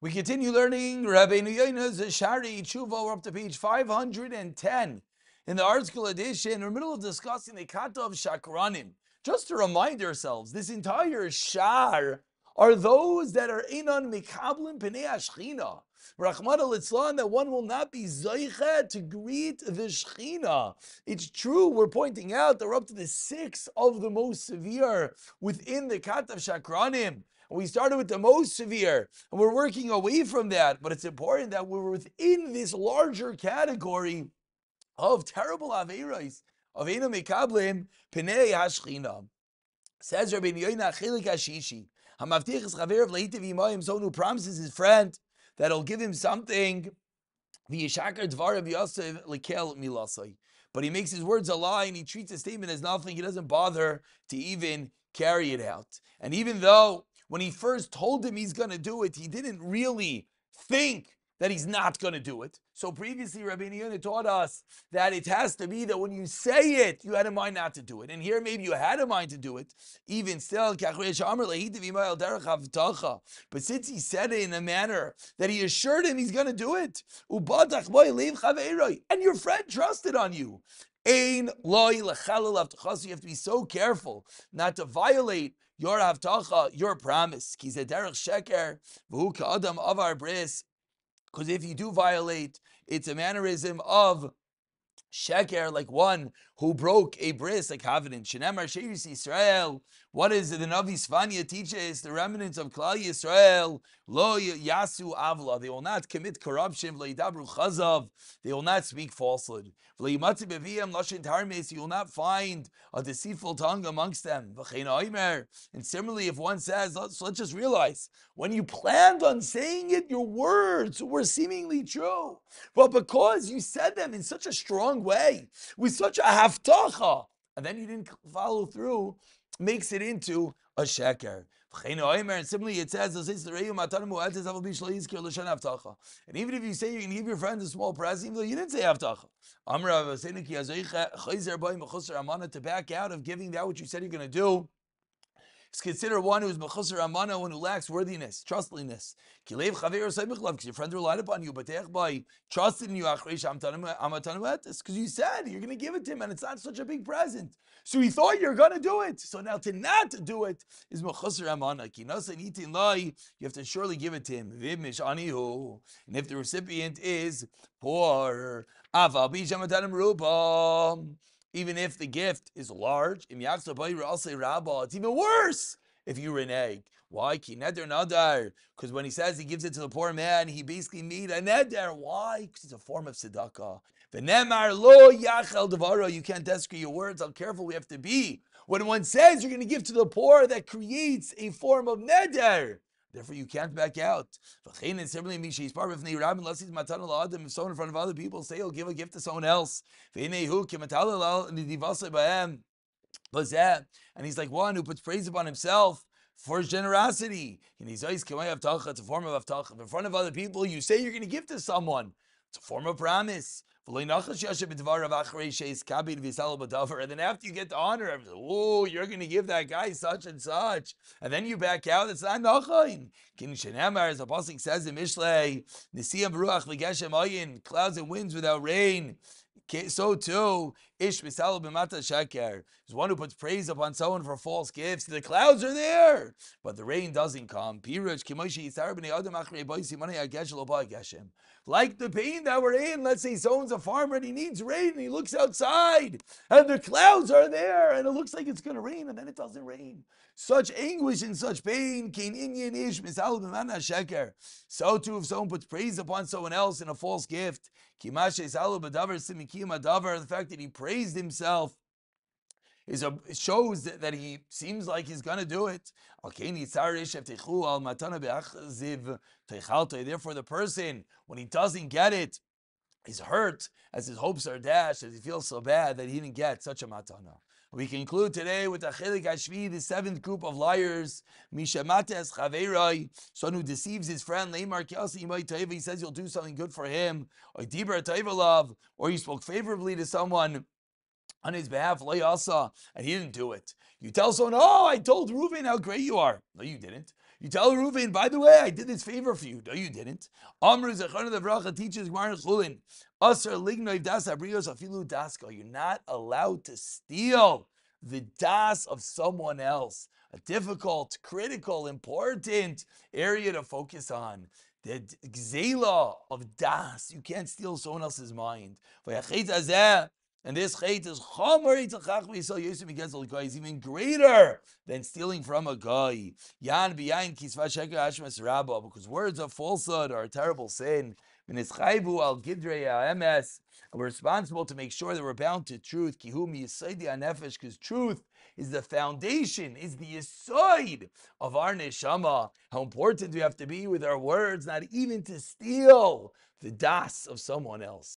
We continue learning Rabbi Yona's Sharei Teshuva. We're up to page 510 in the ArtScroll edition. We're in the middle of discussing the kata of Shakranim. Just to remind ourselves, this entire Shar are those that are Inan Mikablim Pnei Ashchina. Rahman al that one will not be Zaycha to greet the Shechina. It's true, we're pointing out that we're up to the six of the most severe within the Kat of Shakranim. We started with the most severe, and we're working away from that. But it's important that we're within this larger category of terrible Averais, of Ena Mekablim, Penei Hashchina. Says Rabbi Yoina Chilik Hashishi, Hamavtich is Chaver of Leitiv Yimayim, someone who promises his friend that he'll give him something, Milasai. But he makes his words a lie and he treats his statement as nothing. He doesn't bother to even carry it out. And even though when he first told him he's going to do it, he didn't really think that he's not going to do it. So previously, Rabbi Yonah taught us that it has to be that when you say it, you had in mind not to do it. And here, maybe you had in mind to do it. Even still, but since he said it in a manner that he assured him he's going to do it, and your friend trusted on you. You have to be so careful not to violate your avtacha, your promise. sheker, adam of bris. Because if you do violate, it's a mannerism of sheker, like one who broke a bris, like covenant. Shenemar Sheiris Israel. What is it? The Navi Svanya teaches the remnants of Klal Yisrael. Lo yasu avla. They will not commit corruption. Lo yidabru chazav. They will not speak falsehood. Lo yimatzi beviyam lashin tarmes. You will not find a deceitful tongue amongst them. And similarly, if one says, let's, let's just realize, when you planned on saying it, your words were seemingly true. But because you said them in such a strong way, with such a haftacha, and then you didn't follow through, makes it into a sheker. And similarly, it says, and even if you say you can give your friend a small present, even though you didn't say haftacha, to back out of giving that which you said you're going to do, is considered one who is mechusar amana, one who lacks worthiness, trustliness. Because your friend relied upon you, but by trusting you, because you said you're going to give it to him, and it's not such a big present. So he thought you're going to do it. So now to not do it is mechusar amana. You have to surely give it to him. And if the recipient is poor, even if the gift is large, it's even worse if you renege. Why? Because when he says he gives it to the poor man, he basically made a neder. Why? Because it's a form of tzedakah. lo You can't desecrate your words. How careful we have to be. When one says you're going to give to the poor, that creates a form of neder. Therefore, you can't back out. And similarly, if someone in front of other people say he'll give a gift to someone else, and he's like one who puts praise upon himself for his generosity. And he's always it's a form of avtach. In front of other people, you say you're going to give to someone. It's a form of promise. And then after you get the honor, oh, you're going to give that guy such and such, and then you back out. It's not nachayin. As the pasuk says in Mishlei, "Nisiyam ruach v'geshem ayin," clouds and winds without rain. So too, Ish B'mata Sheker is one who puts praise upon someone for false gifts. The clouds are there, but the rain doesn't come. Like the pain that we're in, let's say someone's a farmer and he needs rain and he looks outside and the clouds are there and it looks like it's going to rain and then it doesn't rain. Such anguish and such pain. So too, if someone puts praise upon someone else in a false gift, the fact that he praised himself is a, shows that, that, he seems like he's going to do it. Therefore, the person, when he doesn't get it, is hurt as his hopes are dashed, as he feels so bad that he didn't get such a matana. We conclude today with Achilik Hashvi, the seventh group of liars. Mishamates Chaverai, son who deceives his friend. Leimar Kiasi He says you'll do something good for him. Or Dibra love, or he spoke favorably to someone on his behalf, and he didn't do it. You tell someone, "Oh, I told Reuven how great you are." No, you didn't. You tell Reuven, by the way, I did this favor for you. No, you didn't. Amru Zechon the Bracha teaches Gemara Chulin. Asar lignoiv das abrios afilu dasko. You're not allowed to steal the das of someone else. A difficult, critical, important area to focus on. The gzela of das. You can't steal someone else's mind. And this chait is is even greater than stealing from a guy. Yan kisva because words of falsehood are a terrible sin. al gidrei And we're responsible to make sure that we're bound to truth. because truth is the foundation, is the side of our neshama. How important we have to be with our words, not even to steal the das of someone else.